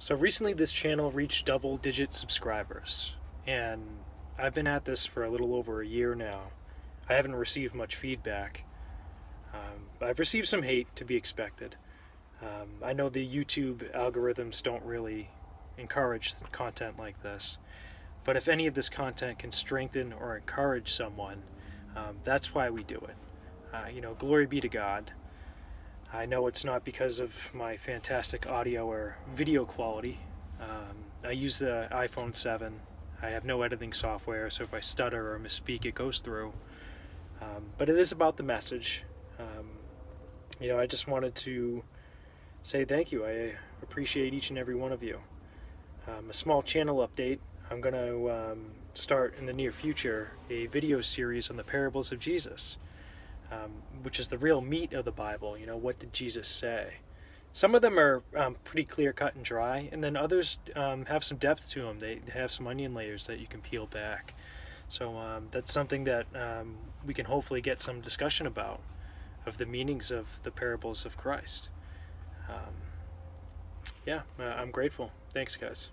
So recently this channel reached double digit subscribers and I've been at this for a little over a year now. I haven't received much feedback. Um, I've received some hate to be expected. Um, I know the YouTube algorithms don't really encourage content like this, but if any of this content can strengthen or encourage someone, um, that's why we do it. Uh, you know, glory be to God. I know it's not because of my fantastic audio or video quality. Um, I use the iPhone 7. I have no editing software, so if I stutter or misspeak, it goes through. Um, but it is about the message. Um, you know, I just wanted to say thank you. I appreciate each and every one of you. Um, a small channel update. I'm going to um, start in the near future a video series on the parables of Jesus um, which is the real meat of the Bible. You know, what did Jesus say? Some of them are um, pretty clear cut and dry, and then others um, have some depth to them. They have some onion layers that you can peel back. So um, that's something that um, we can hopefully get some discussion about of the meanings of the parables of Christ. Um, yeah, uh, I'm grateful. Thanks, guys.